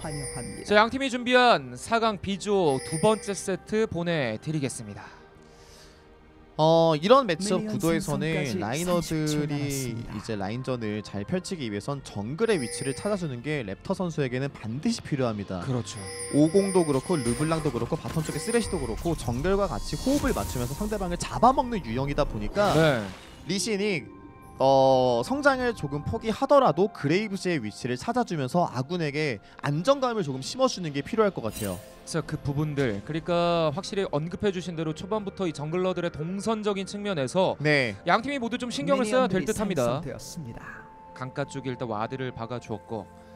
환영합니다. 자, 양 팀이 준비한 4강 B조 두 번째 세트 보내드리겠습니다. 어 이런 match-up 구도에서는 생성까지 30초 laner들이. 이제 라인전을 잘 펼치기 위해선 정글의 위치를 찾아주는 게 랩터 선수에게는 반드시 필요합니다. 그렇죠. 오공도 그렇고 르블랑도 그렇고 bottom 쪽에 쓰레시도 그렇고 정글과 같이 호흡을 맞추면서 상대방을 잡아먹는 유형이다 보니까 네. 리신이 어, 성장을 조금 포기하더라도 그레이브즈의 위치를 찾아주면서 아군에게 안정감을 조금 심어주는 게 필요할 것 같아요. 그래서 그 부분들 그러니까 확실히 언급해주신 대로 초반부터 이 jungler들의 동선적인 측면에서 네. 양 팀이 모두 좀 신경을 써야 될 듯합니다. 강가 쪽에 일단 ward를 박아주었고 네.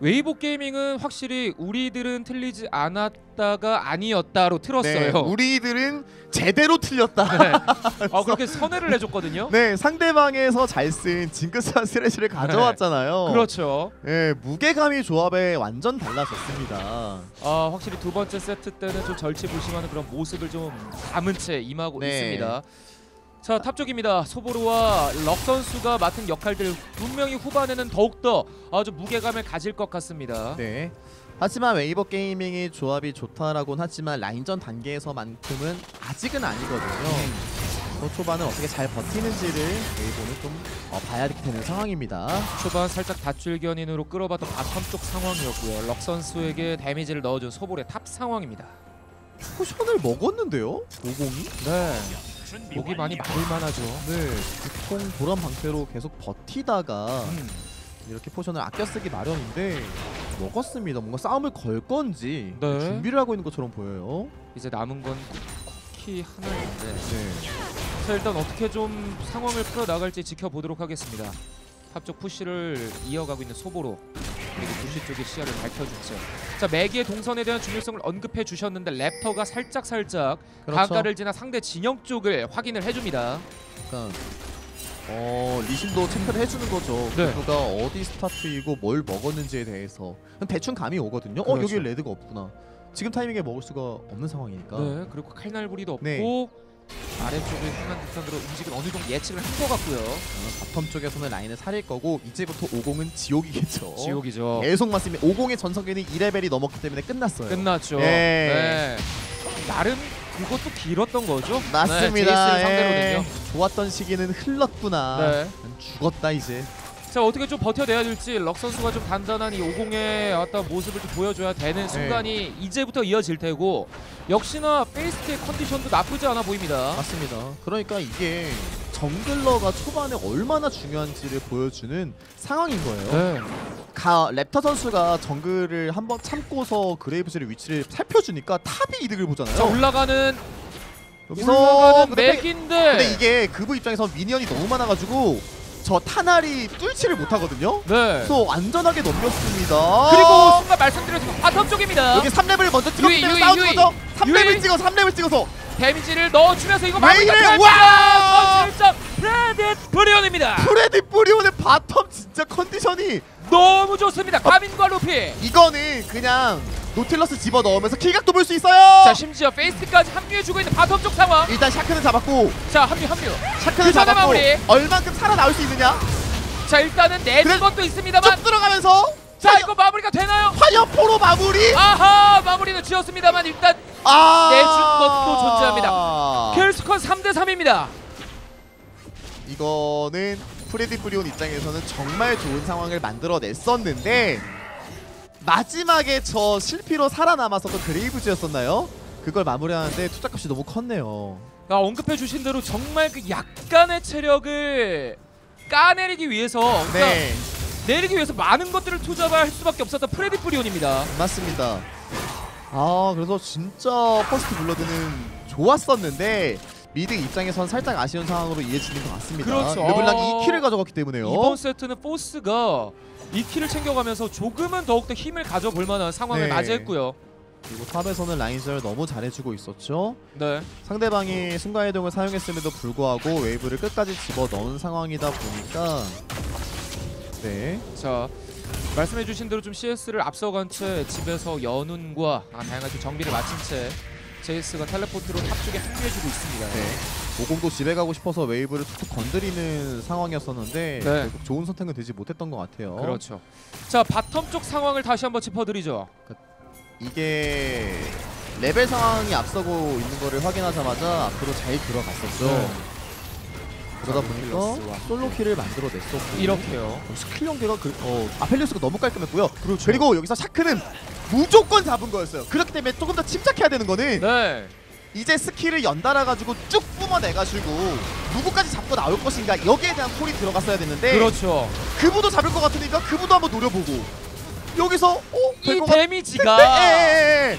웨이보 게이밍은 확실히 우리들은 틀리지 않았다가 아니었다로 틀었어요. 네, 우리들은 제대로 틀렸다. 네. 아 그렇게 선회를 내줬거든요. 네, 상대방에서 잘 쓴 징크스랑 스레시를 가져왔잖아요. 그렇죠. 네, 무게감이 조합에 완전 달라졌습니다. 아 확실히 두 번째 세트 때는 좀 절치부심하는 그런 모습을 좀 담은 채 임하고 네. 있습니다. 자 top 쪽입니다. 소보르와 럭 선수가 맡은 역할들 분명히 후반에는 더욱더 아주 무게감을 가질 것 같습니다. 네. 하지만 웨이버 게이밍이 조합이 좋다라고는 하지만 라인전 단계에서만큼은 아직은 아니거든요. 또 초반은 어떻게 잘 버티는지를 웨이버는 좀 어, 봐야 되는 상황입니다. 초반 살짝 닻줄 견인으로 끌어봤던 bottom 쪽 상황이었고요. 럭 선수에게 damage를 넣어준 소볼의 top 상황입니다. potion을 먹었는데요? 오공이? 네. 목이 많이 마를 만하죠. 네. 보통 보란 방패로 계속 버티다가 음. 이렇게 potion을 아껴 쓰기 마련인데 먹었습니다. 뭔가 싸움을 걸 건지 네. 준비를 하고 있는 것처럼 보여요. 이제 남은 건 쿠키 하나인데 네. 자 일단 어떻게 좀 상황을 풀어 나갈지 지켜보도록 하겠습니다. top쪽 push를 이어가고 있는 소보로 그리고 부시 쪽의 시야를 밝혀준 채. 자 매기의 동선에 대한 중요성을 언급해 주셨는데 랩터가 살짝 살짝 그렇죠. 강가를 지나 상대 진영 쪽을 확인을 해줍니다. 그러니까 어 리신도 체크를 해주는 거죠. 네. 누가 어디 스타트이고 뭘 먹었는지에 대해서 대충 감이 오거든요. 어 그렇죠. 여기 red가 없구나. 지금 타이밍에 먹을 수가 없는 상황이니까. 네 그리고 칼날부리도 없고 네. 아래쪽에 순간 뒷선으로 움직임 어느 정도 예측을 한 것 같고요. 어, bottom 쪽에서는 라인을 살릴 거고 이제부터 오공은 지옥이겠죠. 지옥이죠. 계속 맞습니다. 오공의 전성기는 2레벨이 넘었기 때문에 끝났어요. 끝났죠. 예. 네. 나름 그것도 길었던 거죠. 맞습니다. 네, 제이스를 상대로는요. 예. 좋았던 시기는 흘렀구나. 네. 난 죽었다 이제. 자 어떻게 좀 버텨내야 될지 럭 선수가 좀 단단한 이 오공의 어떤 모습을 좀 보여줘야 되는 순간이 이제부터 이어질 테고 역시나 페이스트의 컨디션도 나쁘지 않아 보입니다. 맞습니다. 그러니까 이게 jungler가 초반에 얼마나 중요한지를 보여주는 상황인 거예요. 네. 가 랩터 선수가 정글을 한번 참고서 그레이브즈의 위치를 살펴주니까 top이 이득을 보잖아요. 자 올라가는 여기서 올라가는 근데, 맥인데 근데 이게 그브 입장에서 minion이 너무 많아가지고 저 타날이 뚫지를 못하거든요. 네. 그래서 안전하게 넘겼습니다. 그리고 순간 말씀드렸지만 bottom 쪽입니다. 여기 3렙을 먼저 찍었기 때문에 싸우는. 거죠. 3렙을 유이. 찍어 3렙을 찍어서 damage를 넣어주면서 이거 마무리가! 선실점 프레딧 브리온입니다. 프레딧 브리온의 bottom 진짜 컨디션이 너무 좋습니다. 가민과 루피. 이거는 그냥 노틸러스 집어 넣으면서 kill각도 볼 수 있어요. 자 심지어 페이스까지 합류해주고 있는 bottom 쪽 상황. 일단 샤크는 잡았고 자 합류 합류. 샤크는 그 잡았고 마무리. 얼만큼 살아나올 수 있느냐? 자 일단은 내는 것도 있습니다만. 쭉 들어가면서 자 이거 마무리가 되나요? 화염포로 마무리. 아하 마무리는 지었습니다만 일단 아 내준 것도 존재합니다. 킬스컨 3대 3입니다. 이거는 프레디 뿌리온 입장에서는 정말 좋은 상황을 만들어냈었는데 마지막에 저 실피로 살아남았었던 그레이브즈였었나요? 그걸 마무리하는데 투자값이 너무 컸네요. 아, 언급해 주신 대로 정말 그 약간의 체력을 까내리기 위해서 그러니까 네, 내리기 위해서 많은 것들을 투자할 수밖에 없었던 프레딧 브리온입니다. 맞습니다. 아 그래서 진짜 first blood는 좋았었는데 mid 입장에선 살짝 아쉬운 상황으로 이어지는 것 같습니다. 그렇죠. 르블랑 아. 2kill을 가져갔기 때문에요. 이번 세트는 포스가 이 kill을 챙겨가면서 조금은 더욱더 힘을 가져볼 만한 상황을 네. 맞이했고요. 그리고 top에서는 라인전을 너무 잘해주고 있었죠. 네. 상대방이 순간이동을 사용했음에도 불구하고 wave를 끝까지 집어 넣은 상황이다 보니까 네 자 말씀해주신 대로 좀 CS를 앞서간 채 집에서 연운과 아, 다양한 좀 정비를 마친 채 제이스가 teleport로 top 쪽에 합류해주고 있습니다. 네. 오공도 집에 가고 싶어서 wave를 툭툭 건드리는 상황이었었는데 네. 좋은 선택은 되지 못했던 것 같아요. 그렇죠. 자 bottom 쪽 상황을 다시 한번 짚어드리죠. 이게 레벨 상황이 앞서고 있는 거를 확인하자마자 앞으로 잘 들어갔었죠. 네. 그러다 자, 보니까 solo kill을 만들어냈었고 이렇게요. 어, 스킬 연계가 그, 어, 아펠리우스가 너무 깔끔했고요. 그리고 여기서 샤크는 무조건 잡은 거였어요. 그렇기 때문에 조금 더 침착해야 되는 거는 네. 이제 skill을 연달아 가지고 쭉 뿜어내가지고 누구까지 잡고 나올 것인가 여기에 대한 콜이 들어갔어야 됐는데 그렇죠. 그브도 잡을 것 같으니까 그브도 한번 노려보고 여기서 어? 이. damage가 예, 예, 예.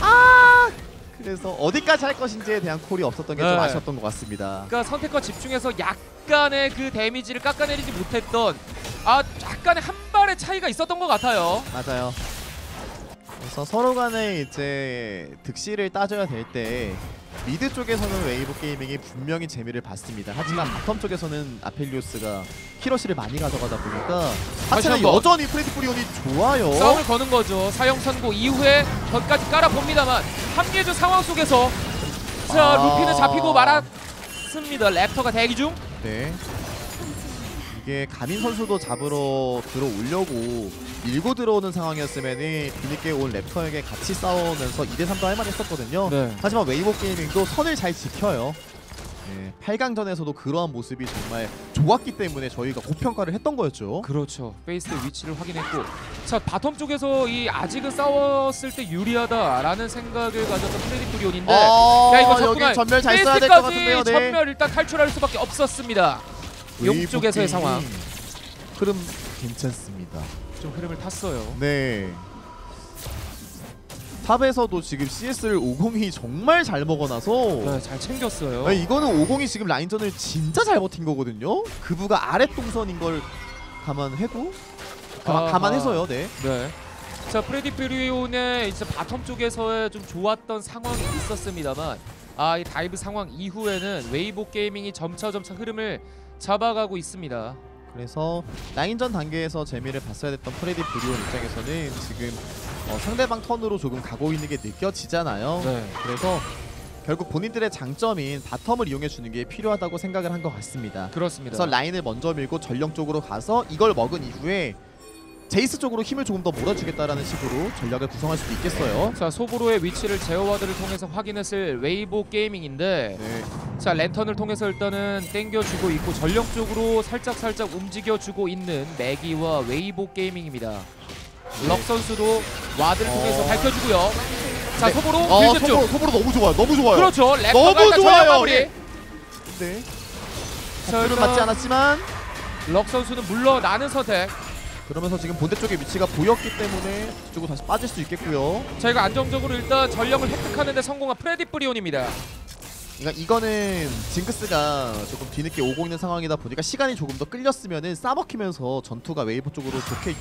아 그래서 어디까지 할 것인지에 대한 콜이 없었던 게좀 네. 아쉬웠던 것 같습니다. 그러니까 선택과 집중해서 약간의 그 damage를 깎아내리지 못했던 아 약간의 한 발의 차이가 있었던 것 같아요. 맞아요. 그래서 서로 간에 이제 득실을 따져야 될 때 mid 쪽에서는 웨이보 게이밍이 분명히 재미를 봤습니다. 하지만 bottom 쪽에서는 아펠리오스가 kill 어시를 많이 가져가다 보니까 하체는 한번. 여전히 프레딧 브리온이 좋아요. 싸움을 거는 거죠. 사형 선고 이후에 덫까지 깔아 봅니다만 합리적 상황 속에서 자 아. 루피는 잡히고 말았습니다. 랩터가 대기 중. 네. 이게 가민 선수도 잡으러 들어오려고 밀고 들어오는 상황이었으면은 뒤늦게 온 랩터에게 같이 싸우면서 2대 3도 할 만했었거든요. 네. 하지만 웨이보 게이밍도 선을 잘 지켜요. 네, 8강전에서도 그러한 모습이 정말 좋았기 때문에 저희가 고평가를 했던 거였죠. 그렇죠. 페이스의 위치를 확인했고 자 bottom 쪽에서 이 아직은 싸웠을 때 유리하다라는 생각을 가졌던 프레딧 브리온인데 아, 야 이거 여기 접근할 점멸 잘 써야 될것 페이스까지 같은데요. 네. 점멸 일단 탈출할 수밖에 없었습니다. 용 웨이보 쪽에서의 게이밍 상황 흐름 괜찮습니다. 좀 흐름을 탔어요. 네. top에서도 지금 CS를 오공이 정말 잘 먹어놔서 네, 잘 챙겼어요. 아니, 이거는 오공이 지금 라인전을 진짜 잘 버틴 거거든요. 그브가 아래 동선인 걸 감안해도 가만, 아하. 감안 해서요. 네. 네. 자 프레딧 브리온의 이제 bottom 쪽에서의 좀 좋았던 상황이 있었습니다만 아 이 dive 상황 이후에는 웨이보 게이밍이 점차 점차 흐름을 잡아가고 있습니다. 그래서 라인전 단계에서 재미를 봤어야 됐던 프레딧 브리온 입장에서는 지금 어, 상대방 턴으로 조금 가고 있는 게 느껴지잖아요. 네. 그래서 결국 본인들의 장점인 bottom을 이용해 주는 게 필요하다고 생각을 한 것 같습니다. 그렇습니다. 그래서 라인을 먼저 밀고 전령 쪽으로 가서 이걸 먹은 이후에 제이스 쪽으로 힘을 조금 더 몰아주겠다라는 식으로 전략을 구성할 수도 있겠어요. 자 소보로의 위치를 제어 ward를 통해서 확인했을 웨이보 게이밍인데 네. 자 랜턴을 통해서 일단은 땡겨주고 있고 전령 쪽으로 살짝 살짝 움직여주고 있는 매기와 웨이보 게이밍입니다. 럭 선수도 ward를 어. 통해서 밝혀주고요. 자 네. 소보로 어, 빌드 쪽 소보로, 소보로 너무 좋아요. 너무 좋아요. 그렇죠. 너무 좋아요. 전령 마무리. 네. 네. 자, 는 일단 맞지 않았지만 럭 선수는 물러나는 선택. 그러면서 지금 본대 쪽의 위치가 보였기 때문에 뒤쪽으로 다시 빠질 수 있겠고요. 저희가 안정적으로 일단 전령을 획득하는데 성공한 프레딧 브리온입니다. 그러니까 이거는 징크스가 조금 뒤늦게 오고 있는 상황이다 보니까 시간이 조금 더 끌렸으면은 싸먹히면서 전투가 웨이보 쪽으로 좋게 이-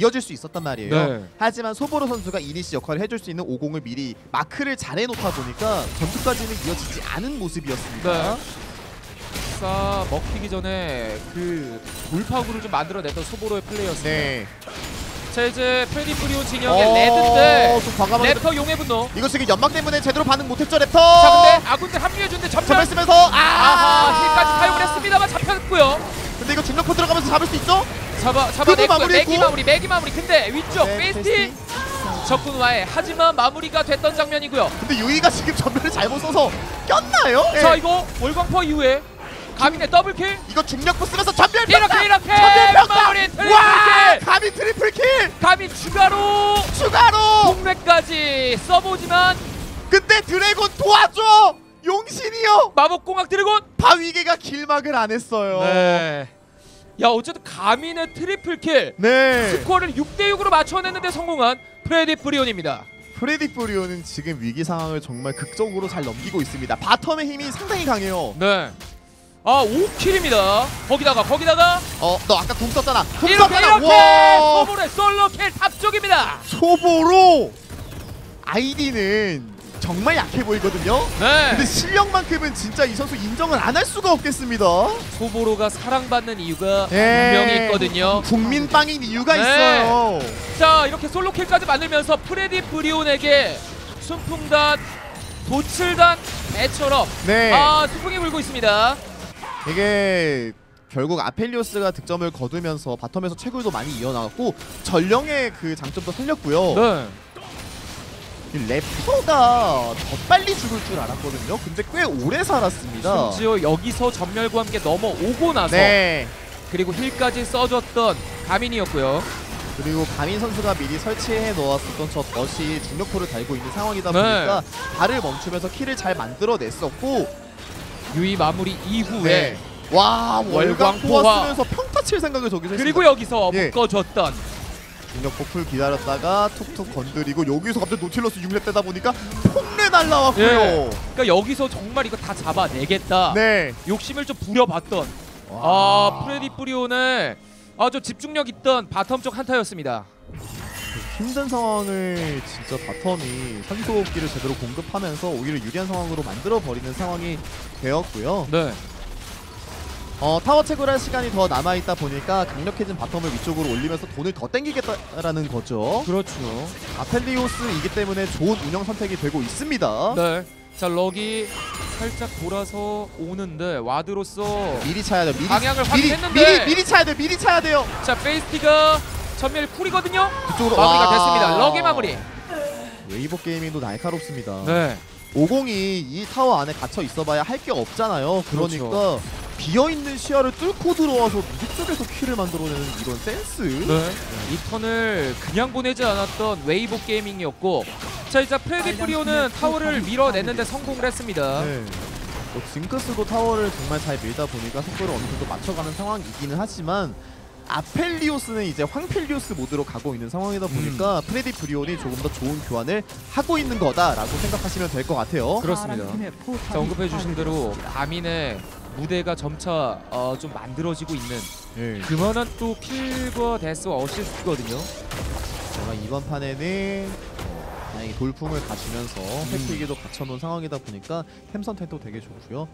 이어질 수 있었단 말이에요. 네. 하지만 소보로 선수가 이니시 역할을 해줄 수 있는 오공을 미리 마크를 잘 해놓다 보니까 전투까지는 이어지지 않은 모습이었습니다. 네. 자 먹히기 전에 그 돌파구를 좀 만들어냈던 소보로의 플레이였습니다. 네. 자 이제 브리온 진영의 어, red인데 좀 과감하게 래퍼 용의 분노. 이거 지금 연막 때문에 제대로 반응 못했죠 랩터. 자 근데 아군들 합류해준데 점멸. 쓰면서 아하 아 heal까지 사용을 했습니다만 잡혔고요. 근데 이거 중력포 들어가면서 잡을 수 있죠? 잡아 잡아냈고요. 마무리했고. 매기 마무리 매기 마무리. 근데 위쪽 네, 페이스티 페이스티. 적군 와해 하지만 마무리가 됐던 장면이고요. 근데 유이가 지금 전멸을 잘못 써서 꼈나요? 예. 자 이거 월광퍼 이후에 가민의 더블킬 이거 중력포 쓰면서 전멸 이렇게! 이렇게 전멸! 마무리 와! 트리플킬 감히 트리플 킬! 가민 추가로 추가로! 공략까지 써보지만 근데 드래곤 도와줘! 용신이요! 마법공학 드래곤 바위개가 길막을 안 했어요. 네. 야 어쨌든 가민의 트리플킬 네. 스코어를 6대6으로 맞춰냈는데 성공한 프레디 프리온입니다 프레디 프리오는 지금 위기 상황을 정말 극적으로 잘 넘기고 있습니다. 바텀의 힘이 상당히 강해요. 네. 아 5킬입니다 거기다가 거기다가 어, 너 아까 궁 썼잖아. 궁 이렇게 썼잖아. 이렇게 와! 서브의 솔로킬 탑쪽입니다 초보로 아이디는 정말 약해 보이거든요. 네 근데 실력만큼은 진짜 이 선수 인정을 안 할 수가 없겠습니다. 소보로가 사랑받는 이유가 예. 분명히 있거든요 국민 빵인 이유가 네. 있어요. 자 이렇게 솔로킬까지 만들면서 프레디 브리온에게 순풍단 도출단 애처럼 네. 아 수풍이 불고 있습니다. 이게 결국 아펠리오스가 득점을 거두면서 바텀에서 채굴도 많이 이어나갔고 전령의 그 장점도 살렸고요. 네. 이 랩터가 더 빨리 죽을 줄 알았거든요. 근데 꽤 오래 살았습니다. 심지어 여기서 전멸과 함께 넘어오고 나서 네. 그리고 힐까지 써줬던 가민이었고요. 그리고 가민 선수가 미리 설치해 놓았었던 저 덫이 중력포를 달고 있는 상황이다 네. 보니까 발을 멈추면서 킬을 잘 만들어냈었고 유이 마무리 이후에 네. 와 월광포가 월광 포화. 쓰면서 평타 칠 생각을 저기서 그리고 했습니다. 여기서 예. 묶어줬던 중력포 풀 기다렸다가 툭툭 건드리고 여기서 갑자기 노틸러스 6렙 되다 보니까 폭뢰 날라왔고요. 예. 그러니까 여기서 정말 이거 다 잡아내겠다. 네. 욕심을 좀 부려봤던 아 와. 프레디 브리온의 아주 집중력 있던 bottom 쪽 한타였습니다. 힘든 상황을 진짜 bottom이 산소호흡기를 제대로 공급하면서 오히려 유리한 상황으로 만들어 버리는 상황이 되었고요. 네. 어, 타워 채굴할 시간이 더 남아 있다 보니까 강력해진 bottom을 위쪽으로 올리면서 돈을 더 땡기겠다라는 거죠. 그렇죠. 아펠리오스이기 때문에 좋은 운영 선택이 되고 있습니다. 네. 자 럭이 살짝 돌아서 오는데 ward로서 미리 차야 돼요. 미리 방향을 미리 확인했는데. 미리 미리 차야 돼요. 미리 차야 돼요. 자 페이스티가 점멸 cool이거든요. 그쪽으로 마무리가 와. 됐습니다. 럭의 마무리. 웨이보 게이밍도 날카롭습니다. 네. 오공이 이 타워 안에 갇혀 있어봐야 할 게 없잖아요. 그러니까 그렇죠. 비어 있는 시야를 뚫고 들어와서 mid 쪽에서 kill을 만들어내는 이런 센스. 네. 이 턴을 그냥 보내지 않았던 웨이보 게이밍이었고 자 이제 프레디 브리온은 타워를 밀어내는데 성공을 했습니다. 네. 뭐 징크스도 타워를 정말 잘 밀다 보니까 속도를 어느 정도 맞춰가는 상황이기는 하지만 아펠리오스는 이제 황펠리오스 모드로 가고 있는 상황이다 음. 보니까 프레디 브리온이 조금 더 좋은 교환을 하고 있는 거다라고 생각하시면 될 것 같아요. 그렇습니다. 자 언급해 주신 대로 가민의 무대가 점차 어, 좀 만들어지고 있는 네. 그만한 또 kill과 death와 어시스트거든요. 제가 이번 판에는 어, 다행히 돌풍을 갖추면서 음. 회피기도 갖춰놓은 상황이다 보니까 템 선택도 되게 좋고요.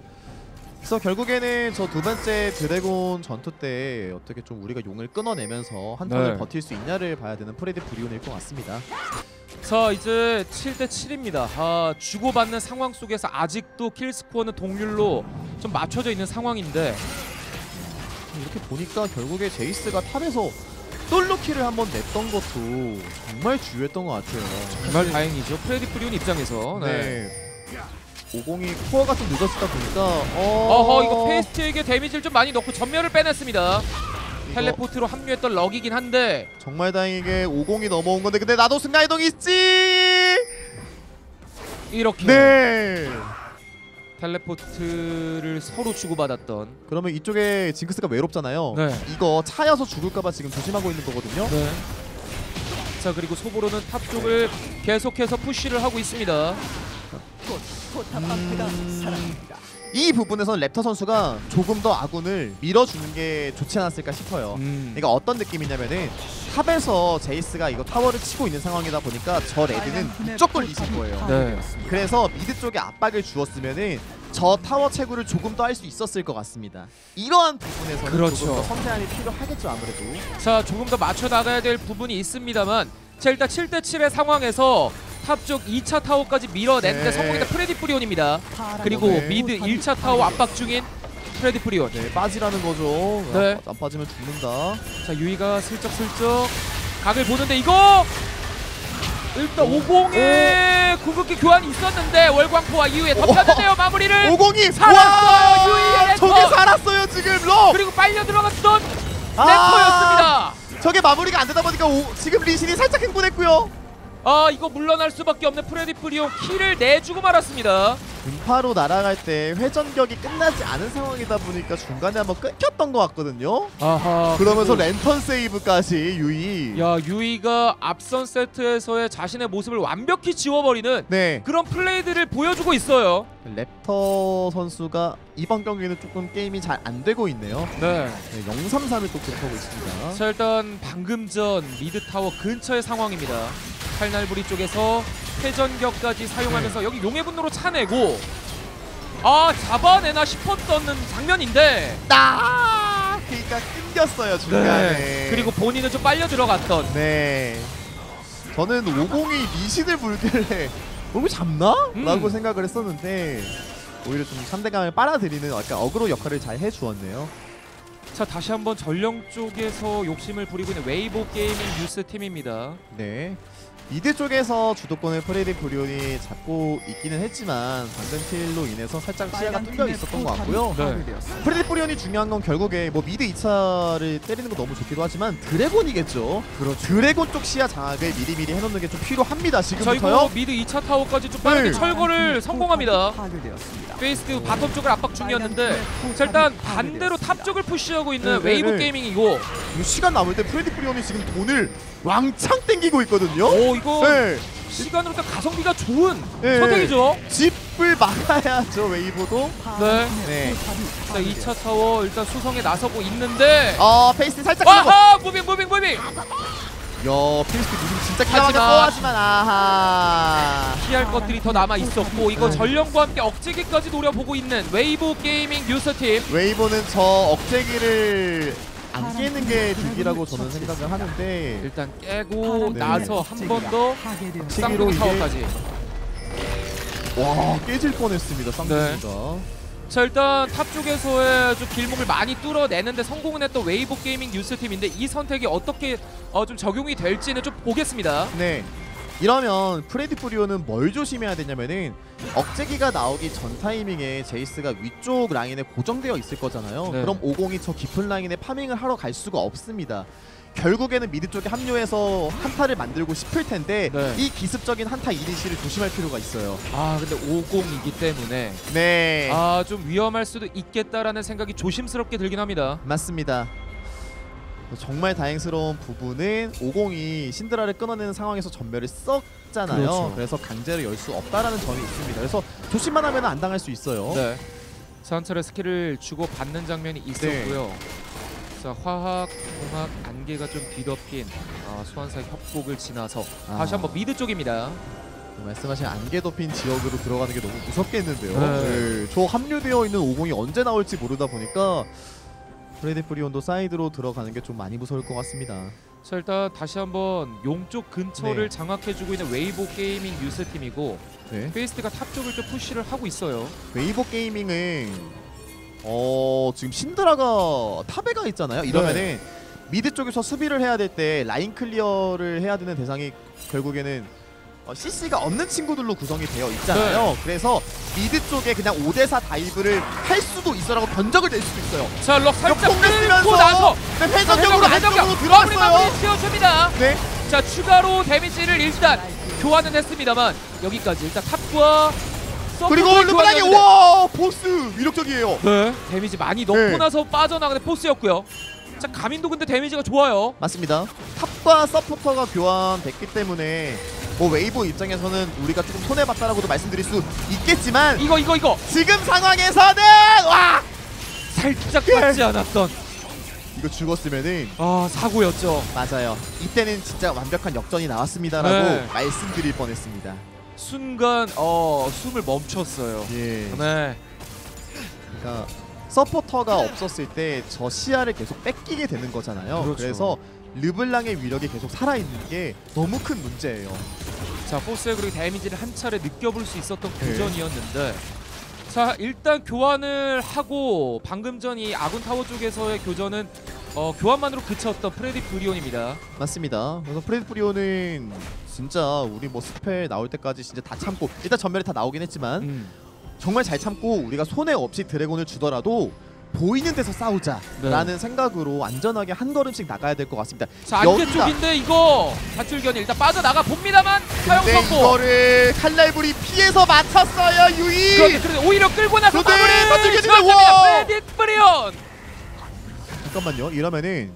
그래서 결국에는 저 두 번째 dragon 전투 때 어떻게 좀 우리가 용을 끊어내면서 한 턴을 네. 버틸 수 있냐를 봐야 되는 프레디 브리온일 것 같습니다. 자 이제 7대 7입니다. 아, 주고받는 상황 속에서 아직도 kill 스코어는 동률로 좀 맞춰져 있는 상황인데 이렇게 보니까 결국에 제이스가 top에서 solo kill을 한번 냈던 것도 정말 중요했던 것 같아요. 정말 다행이죠. 프레디 브리온 입장에서. 네. 네. 오공이 코어가 좀 늦었다 보니까 어... 어허 이거 페이스트에게 damage를 좀 많이 넣고 점멸을 빼냈습니다. 이거 teleport로 합류했던 럭이긴 한데 정말 다행이게 오공이 넘어온 건데 근데 나도 순간이동 있지. 이렇게 네. teleport를 서로 주고받았던 그러면 이쪽에 징크스가 외롭잖아요. 네. 이거 차여서 죽을까봐 지금 조심하고 있는 거거든요. 네. 자 그리고 소보로는 top 쪽을 계속해서 push를 하고 있습니다. 음, 이 부분에서는 랩터 선수가 조금 더 아군을 밀어주는 게 좋지 않았을까 싶어요. 음. 그러니까 어떤 느낌이냐면은 top에서 제이스가 이거 타워를 치고 있는 상황이다 보니까 저 red는 무조건 리신 거예요. 네. 그래서 mid 쪽에 압박을 주었으면은 저 타워 채굴을 조금 더 할 수 있었을 것 같습니다. 이러한 부분에서는 그렇죠. 조금 더 섬세함이 필요하겠죠 아무래도. 자 조금 더 맞춰 나가야 될 부분이 있습니다만 자 일단 7대 7의 상황에서 top 쪽 2차 타워까지 밀어냈는데 네. 성공했던 프레디 브리온입니다. 그리고 네. mid 1차 타워 압박 중인 프레디 브리온. 네 빠지라는 거죠. 네. 안 빠지면 죽는다. 자 유이가 슬쩍슬쩍 각을 보는데 이거 일단 오공의 궁극기 교환이 있었는데 월광포와 이후에 덮쳤는데요 마무리를 오공이 살았어요, 유이의 랜턴! 저게 살았어요 지금 럭. 그리고 빨려 들어갔던 아! 랩터였습니다. 저게 마무리가 안 되다 보니까 오, 지금 리신이 살짝 흥분했고요. 아 이거 물러날 수밖에 없는 프레디 브리온 kill을 내주고 말았습니다. 음파로 날아갈 때 회전격이 끝나지 않은 상황이다 보니까 중간에 한번 끊겼던 것 같거든요. 아하. 그러면서 랜턴 세이브까지 유이. 야 유이가 앞선 세트에서의 자신의 모습을 완벽히 지워버리는 네. 그런 플레이들을 보여주고 있어요. 랩터 선수가 이번 경기는 조금 게임이 잘 안 되고 있네요. 네. 네, 033을 또 기록하고 있습니다. 자 일단 방금 전 mid 타워 근처의 상황입니다. 칼날부리 쪽에서 회전격까지 사용하면서 여기 용의 분노로 차내고 아 잡아내나 싶었던 장면인데 나 그러니까 끊겼어요 중간에. 그리고 본인은 좀 빨려 들어갔던 네. 저는 50이 미신을 불길래 얼굴 잡나? 음. 라고 생각을 했었는데 오히려 좀 상대감을 빨아들이는 약간 어그로 역할을 잘 해주었네요. 자 다시 한번 전령 쪽에서 욕심을 부리고 있는 웨이보 게이밍 뉴스 팀입니다. 네. 미드 쪽에서 주도권을 프레디 브리온이 잡고 있기는 했지만 방금 킬로 인해서 살짝 시야가 뚫려 있었던 것 같고요. 네. 프레디 브리온이 중요한 건 결국에 뭐 mid 2차를 때리는 거 너무 좋기도 하지만 dragon이겠죠. 그렇죠. dragon 쪽 시야 장악을 미리미리 해놓는 게 좀 필요합니다. 지금부터요. mid 2차 타워까지 좀 빠르게 네. 철거를 성공합니다. 페이스드 bottom 쪽을 압박 중이었는데 자 일단 반대로 top 쪽을 push하고 있는 네, 네, 웨이보 네. 게이밍이고 시간 남을 때 프레디 브리온이 지금 돈을 왕창 땡기고 있거든요. 오 이거 네. 시간으로 딱 가성비가 좋은 네. 선택이죠. 집을 막아야죠 웨이보도. 네. 네. 자 2차 타워 일단 수성에 나서고 있는데 어 페이스티 살짝. 와하 moving moving moving 야 페이스티 moving 진짜 기가 막혀 하지만- 하지만 아하. 피할 것들이 더 남아 있었고 이거 네. 전령과 함께 억제기까지 노려보고 있는 웨이보 게이밍 유스 팀 웨이보는 저 억제기를 안 깨는 게 득이라고 저는 생각을 하는데 일단 깨고 네. 나서 한 번더 치기로 쌍둥이 타워까지 와 깨질 뻔했습니다 쌍둥이가. 자 일단 top 쪽에서의 좀 길목을 많이 뚫어내는데 성공은 했던 웨이보 게이밍 유스팀인데 이 선택이 어떻게 어, 좀 적용이 될지는 좀 보겠습니다 네. 이러면 프레딧 브리온은 뭘 조심해야 되냐면은 억제기가 나오기 전 타이밍에 제이스가 위쪽 라인에 고정되어 있을 거잖아요. 네. 그럼 오공이 저 깊은 라인에 farming을 하러 갈 수가 없습니다. 결국에는 mid 쪽에 합류해서 한타를 만들고 싶을 텐데 네. 이 기습적인 한타 이니시를 조심할 필요가 있어요. 아 근데 오공이기 때문에 네. 아 좀 위험할 수도 있겠다라는 생각이 조심스럽게 들긴 합니다 맞습니다. 정말 다행스러운 부분은 오공이 신드라를 끊어내는 상황에서 점멸을 썼잖아요. 그렇죠. 그래서 강제로 열 수 없다라는 점이 있습니다. 그래서 조심만 하면 안 당할 수 있어요. 네. 산철의 스킬을 주고 받는 장면이 있었고요. 자 화학, 공학, 안개가 좀 뒤덮인 아, 소환사의 협곡을 지나서 아. 다시 한번 mid 쪽입니다. 말씀하신 안개 덮인 지역으로 들어가는 게 너무 무섭겠는데요. 네. 네. 저 합류되어 있는 오공이 언제 나올지 모르다 보니까 프레딧 브리온도 사이드로 들어가는 게 좀 많이 무서울 것 같습니다. 자 일단 다시 한번 용쪽 근처를 네. 장악해주고 있는 웨이보 게이밍 유스 팀이고 네. 페이스티가 top 쪽을 좀 push를 하고 있어요. 웨이보 게이밍은 어 지금 신드라가 top에 가 있잖아요. 이러면은 mid 쪽에서 수비를 해야 될 때 line clear를 해야 되는 대상이 결국에는 어, CC가 없는 친구들로 구성이 되어 있잖아요. 그래서 mid 쪽에 그냥 5대4 dive를 할 수도 있어라고 변적을 낼 수도 있어요. 자 럭 살짝 끌고 나서 네, 회전적으로 안쪽으로 들어갔어요. 마무리 지어줍니다. 네. 자 추가로 데미지를 일단 교환은 했습니다만 여기까지 일단 top과 그리고 르블랑이 와 포스 위력적이에요. 네. 데미지 많이 넣고 네. 나서 빠져나가는 포스였고요. 자 가민도 근데 데미지가 좋아요. 맞습니다. top과 서포터가 교환됐기 때문에 뭐 웨이보 입장에서는 우리가 조금 손해 봤다라고도 말씀드릴 수 있겠지만 이거 이거 이거 지금 상황에서는 와 살짝 예. 맞지 않았던 이거 죽었으면은 아 사고였죠. 맞아요. 이때는 진짜 완벽한 역전이 나왔습니다라고 네. 말씀드릴 뻔했습니다. 순간 어 숨을 멈췄어요. 예. 네. 그러니까 서포터가 없었을 때 저 시야를 계속 뺏기게 되는 거잖아요. 그렇죠. 그래서 르블랑의 위력이 계속 살아 있는 게 너무 큰 문제예요. 자 포스의 그리고 데미지를 한 차례 느껴볼 수 있었던 네. 교전이었는데 자 일단 교환을 하고 방금 전 이 아군 타워 쪽에서의 교전은 어, 교환만으로 그쳤던 프레딧 브리온입니다. 맞습니다. 그래서 프레딧 브리온은 진짜 우리 뭐 spell 나올 때까지 진짜 다 참고 일단 점멸이 다 나오긴 했지만 음. 정말 잘 참고 우리가 손해 없이 드래곤을 주더라도 보이는 데서 싸우자라는 생각으로 안전하게 한 걸음씩 나가야 될 것 같습니다. 자 안개 쪽인데 이거 사출견이 일단 빠져나가 봅니다만 사용 성공. 이거를 칼날불이 피해서 맞췄어요 유이. 그런데, 그런데 오히려 끌고 나서 그런데 마무리 사출견이. 와! 프레디 브리온. 잠깐만요. 이러면은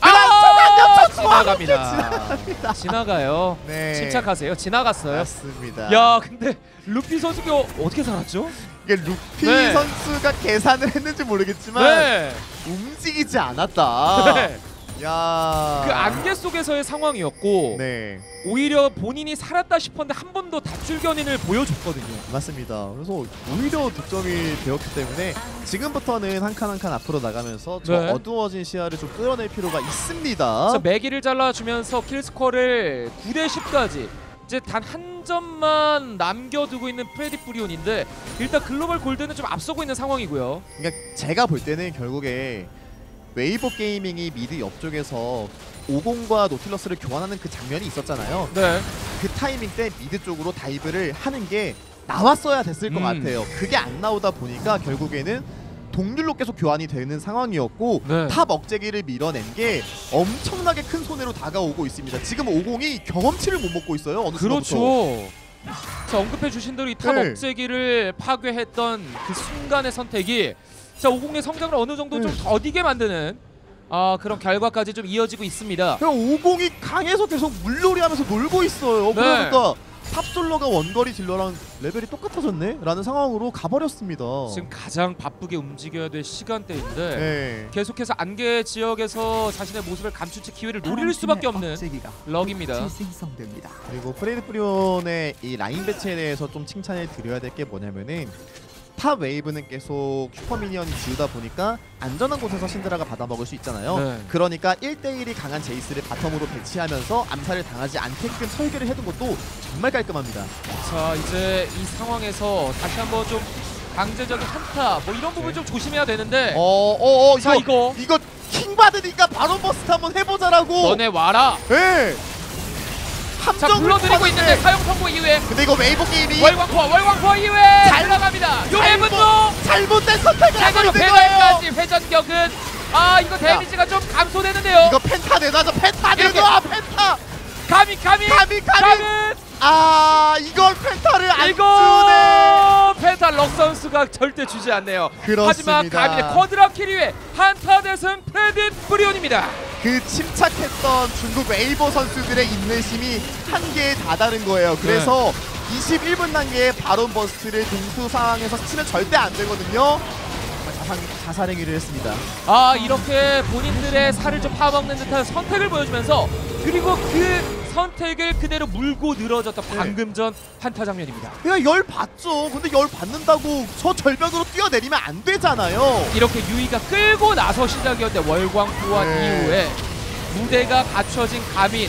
아 지나갑니다. 지나갑니다. 지나가요. 네. 침착하세요. 지나갔어요. 맞습니다. 야 근데 루피 선수가 어떻게 살았죠? 이게 루피 네. 선수가 계산을 했는지 모르겠지만 네. 움직이지 않았다. 네. 야. 그 안개 속에서의 상황이었고 네. 오히려 본인이 살았다 싶었는데 한 번 더 다출견인을 보여줬거든요. 맞습니다. 그래서 오히려 득점이 되었기 때문에 지금부터는 한 칸 한 칸 앞으로 나가면서 저 네. 어두워진 시야를 좀 끌어낼 필요가 있습니다. 그래서 매기를 잘라주면서 킬스코어를 9대 10까지 이제 단 한 점만 남겨두고 있는 프레딧 브리온인데 일단 글로벌 골드는 좀 앞서고 있는 상황이고요. 그러니까 제가 볼 때는 결국에 웨이보 게이밍이 mid 옆쪽에서 오공과 노틸러스를 교환하는 그 장면이 있었잖아요. 네. 그 타이밍 때 mid 쪽으로 dive를 하는 게 나왔어야 됐을 것 음. 같아요. 그게 안 나오다 보니까 결국에는 동률로 계속 교환이 되는 상황이었고 네. top 억제기를 밀어낸 게 엄청나게 큰 손해로 다가오고 있습니다. 지금 50이 경험치를 못 먹고 있어요. 어느 순간부터. 그렇죠. 자 언급해 주신 대로 이탑 네. 억제기를 파괴했던 그 순간의 선택이 자 50의 성장을 어느 정도 좀 네. 더디게 만드는 아 그런 결과까지 좀 이어지고 있습니다. 그냥 50이 강해서 계속 물놀이하면서 놀고 있어요. 네. 그러니까 탑솔러가 원거리 딜러랑 레벨이 똑같아졌네? 라는 상황으로 가버렸습니다. 지금 가장 바쁘게 움직여야 될 시간대인데 네. 계속해서 안개 지역에서 자신의 모습을 감추지 기회를 노릴 수밖에 없는 럭입니다. 그리고 프레딧 브리온의 이 라인 배치에 대해서 좀 칭찬을 드려야 될 게 뭐냐면은 top wave는 계속 super minion이 지우다 보니까 안전한 곳에서 신드라가 받아먹을 수 있잖아요. 네. 그러니까 1대1이 강한 제이스를 bottom으로 배치하면서 암살을 당하지 않게끔 설계를 해둔 것도 정말 깔끔합니다. 자 이제 이 상황에서 다시 한번 좀 강제적인 한타 뭐 이런 부분 좀 조심해야 되는데 어, 어, 어, 자 이거 이거 이거 킹 받으니까 바로 버스트 한번 해보자라고. 너네 와라. 예. 자 함정을 불러드리고. 있는데 사용 성공 이후에 근데 이거 웨이브 게임이 월광포 월광포 이후에 잘- 올라갑니다. 잘못- 요레분도 잘못된 선택을 하고 있는. 배달까지 회전격은 아 이거 데미지가 좀 감소되는데요. 이거 펜타 내놔줘 펜타. 내놔 펜타 감히 감히 감히 감은 아 이걸 펜타를 안 주네 이거 펜타 럭 선수가 절대 주지 않네요. 그렇습니다. 하지만 가민의 쿼드랍 키리에 한타 대승 프레딧 브리온입니다. 그 침착했던 중국 웨이보 선수들의 인내심이 한계에 다다른 거예요. 그래서 네. 21분 단계에 Baron burst를 동수 상황에서 치면 절대 안 되거든요. 자살, 자살 행위를 했습니다. 아 이렇게 본인들의 살을 좀 파먹는 듯한 선택을 보여주면서 그리고 그 선택을 그대로 물고 늘어졌던 네. 방금 전 한타 장면입니다. 그냥 열 받죠 근데 열 받는다고 저 절벽으로 뛰어내리면 안 되잖아요 이렇게 유이가 끌고 나서 시작이었는데 월광포 네. 이후에 무대가 갖춰진 가민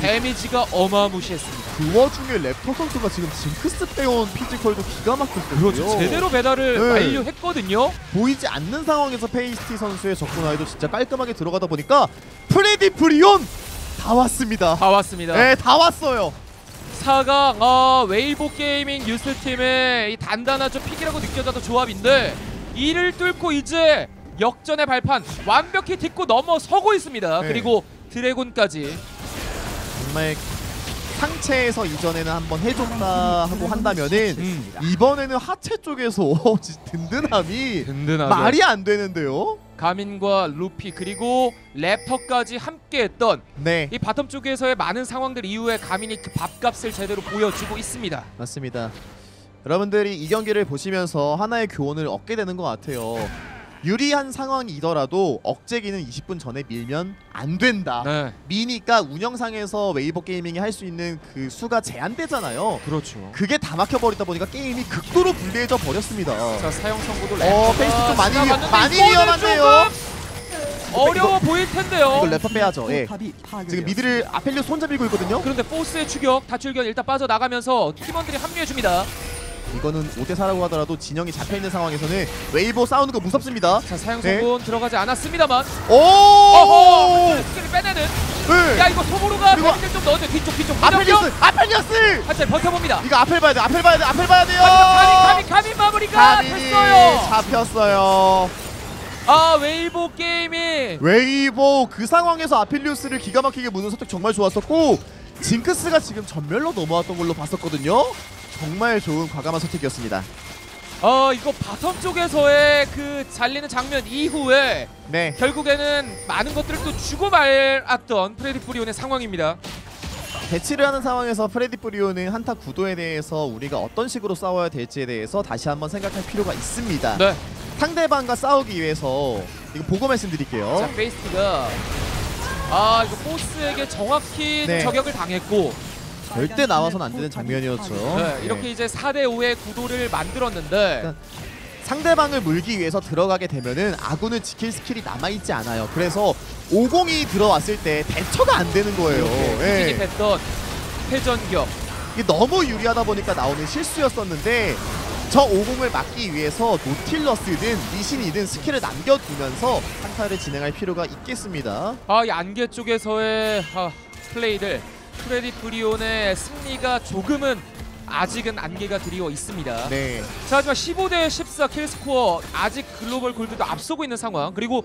데미지가 어마무시했습니다. 그 와중에 랩터 선수가 지금 징크스 빼온 physical도 기가 막혔거든요 그렇죠. 제대로 배달을 네. 완료했거든요. 보이지 않는 상황에서 페이스티 선수의 접근 아이도 진짜 깔끔하게 들어가다 보니까 프레딧 브리온 다 왔습니다. 다 왔습니다. 네, 다 왔어요. 4강 어, 웨이보 게이밍 유스 팀의 이 단단한 좀 pick이라고 느껴졌던 조합인데 이를 뚫고 이제 역전의 발판 완벽히 딛고 넘어서고 있습니다. 네. 그리고 드래곤까지 정말 상체에서 이전에는 한번 해줬다 하고 한다면은 음. 이번에는 하체 쪽에서 진짜 든든함이 든든하죠. 말이 안 되는데요. 가민과 루피 그리고 랩터까지 함께했던 네, 이 bottom 쪽에서의 많은 상황들 이후에 가민이 그 밥값을 제대로 보여주고 있습니다. 맞습니다. 여러분들이 이 경기를 보시면서 하나의 교훈을 얻게 되는 것 같아요. 유리한 상황이더라도 억제기는 20분 전에 밀면 안 된다. 네, 미니까 운영상에서 웨이보 게이밍이 할 수 있는 그 수가 제한되잖아요. 그렇죠. 그게 다 막혀버리다 보니까 게임이 극도로 불리해져 버렸습니다. 자 사용 선고도 어, 페이스티 좀 많이 위- 많이 위험한데요? 어려워 보일 텐데요. 이걸 랩터 빼야죠. 예. 지금 mid를 아펠리오스 혼자 밀고 있거든요. 그런데 포스의 추격 다출견 일단 빠져나가면서 팀원들이 합류해줍니다. 이거는 5대 4라고 하더라도 진영이 잡혀 있는 상황에서는 웨이보 싸우는 거 무섭습니다. 자 사용 네. 선고는 들어가지 않았습니다만 오! 어허 skill을 빼내는 네. 야 이거 소보로가 그리고 데미지를 좀 넣었는데 뒤쪽 뒤쪽 아펠리오스! 아펠리오스! 한참 버텨봅니다. 이거 앞을 봐야 돼. 앞을 봐야 돼. 앞을 봐야 돼요. 가민 가민 가민 마무리가 가민이 됐어요. 잡혔어요. 아 웨이보 게이밍 웨이보 그 상황에서 아펠리오스를 기가 막히게 무는 선택 정말 좋았었고 징크스가 지금 점멸로 넘어왔던 걸로 봤었거든요. 정말 좋은 과감한 선택이었습니다. 어 이거 bottom 쪽에서의 그 잘리는 장면 이후에 네. 결국에는 많은 것들을 또 주고 말았던 프레딧 브리온의 상황입니다. 배치를 하는 상황에서 프레딧 브리온은 한타 구도에 대해서 우리가 어떤 식으로 싸워야 될지에 대해서 다시 한번 생각할 필요가 있습니다. 네. 상대방과 싸우기 위해서 이거 보고 말씀드릴게요. 자 페이스티가 아 이거 보스에게 정확히 좀 네. 저격을 당했고 절대 나와선 안 되는 장면이었죠. 네, 이렇게 이제 4대 5의 구도를 만들었는데 그러니까 상대방을 물기 위해서 들어가게 되면은 아군을 지킬 skill이 남아있지 않아요. 그래서 오공이 들어왔을 때 대처가 안 되는 거예요. 진입했던 회전격. 이게 너무 유리하다 보니까 나오는 실수였었는데 저 오공을 막기 위해서 노틸러스든 리신이든 skill을 남겨두면서 한타를 진행할 필요가 있겠습니다. 아, 이 안개 쪽에서의 아, 프레딧 프레딧 브리온의 승리가 조금은 아직은 안개가 드리워 있습니다. 네. 자, 하지만 15대 14 kill score 아직 글로벌 골드도 앞서고 있는 상황. 그리고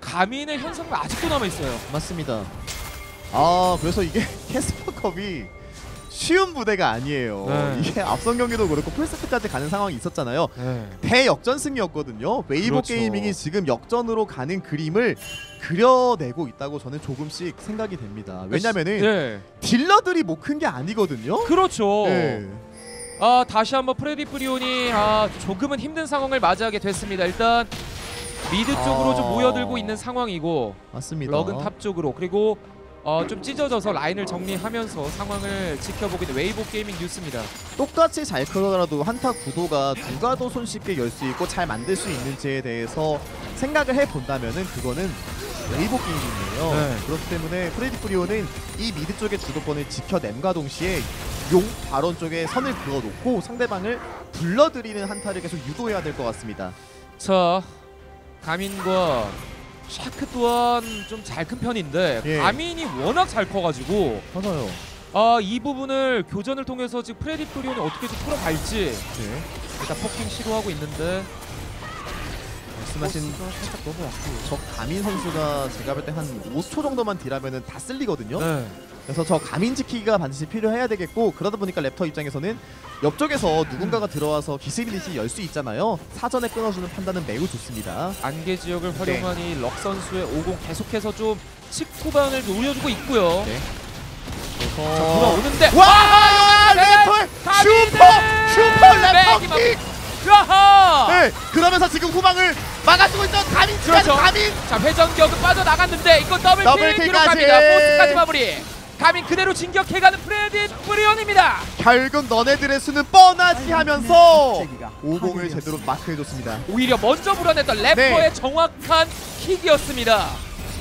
가민의 현상금도 아직도 남아 있어요. 맞습니다. 아 그래서 이게 케스파컵이 쉬운 무대가 아니에요. 네. 이게 앞선 경기도 그렇고 풀세트까지 가는 상황이 있었잖아요. 네. 대역전승이었거든요. 웨이보 그렇죠. 게이밍이 지금 역전으로 가는 그림을 그려내고 있다고 저는 조금씩 생각이 됩니다. 왜냐면은 네. 딜러들이 못큰게 아니거든요. 그렇죠. 네. 아 다시 한번 프레딧 브리온이 아, 조금은 힘든 상황을 맞이하게 됐습니다. 일단 mid 쪽으로 좀 아. 모여들고 있는 상황이고 맞습니다. 럭은 top 쪽으로 그리고 어, 좀 찢어져서 라인을 정리하면서 상황을 지켜보고 있는 웨이보 게이밍 유스입니다. 똑같이 잘 크더라도 한타 구도가 누가 더 손쉽게 열 수 있고 잘 만들 수 있는지에 대해서 생각을 해본다면은 그거는 웨이보 게이밍이에요. 네. 그렇기 때문에 프레딧 브리온은 이 mid 쪽의 주도권을 지켜냄과 동시에 용 바론 쪽에 선을 그어놓고 상대방을 불러들이는 한타를 계속 유도해야 될 것 같습니다. 자 가민과 샤크 또한 좀 잘 큰 편인데 예. 가민이 워낙 잘 커가지고 맞아요. 아 이 부분을 교전을 통해서 지금 프레딧 브리온이 어떻게 좀 풀어갈지 네. 일단 poking 시도하고 있는데 말씀하신 살짝 너무 약해요. 저 가민 선수가 제가 볼 때 한 5초 정도만 deal하면은 다 쓸리거든요. 네. 그래서 저 가민 지키기가 반드시 필요해야 되겠고 그러다 보니까 랩터 입장에서는 옆쪽에서 누군가가 들어와서 기스빌리시 열수 있잖아요. 사전에 끊어주는 판단은 매우 좋습니다. 안개 지역을 활용한 네. 이럭 선수의 50 계속해서 좀 측후방을 노려주고 있고요. 네. 자, 그래서 돌아오는데 와 네. 랩터 가민을! 슈퍼 슈퍼 맥이 막- 랩터킥. 야하! 네. 그러면서 지금 후방을 막아주고 있던 가민 그렇죠. 가민. 자 회전격은 빠져나갔는데 이거 double kill double kill까지. 기록합니다. 포스까지 마무리. 가민 그대로 진격해가는 프레딧 브리온입니다. 결국 너네들의 수는 뻔하지 하면서 오공을 제대로 마크해줬습니다. 오히려 먼저 불어냈던 랩터의 네. 정확한 킥이었습니다.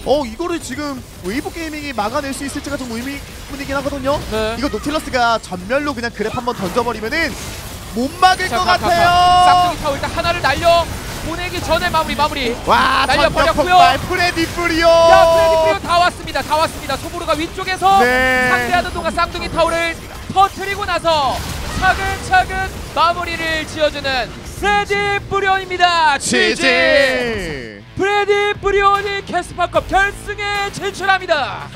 어 이거를 지금 웨이보 게이밍이 막아낼 수 있을지가 좀 의문이긴 하거든요. 네. 이거 노틸러스가 점멸로 그냥 grab 한번 던져버리면은 못 막을 자, 것 가, 가, 가. 같아요. 쌍둥이 타워 일단 하나를 날려 보내기 전에 마무리 마무리. 와 날려버렸고요. 프레딧 브리온. 자 프레딧 브리온 다 왔습니다. 다 왔습니다. 소보루가 위쪽에서 네. 상대하는 동안 쌍둥이 타워를 터트리고 나서 차근차근 마무리를 지어주는 프레딧 브리온입니다. GG. GG. 프레딧 브리온이 케스파컵 결승에 진출합니다.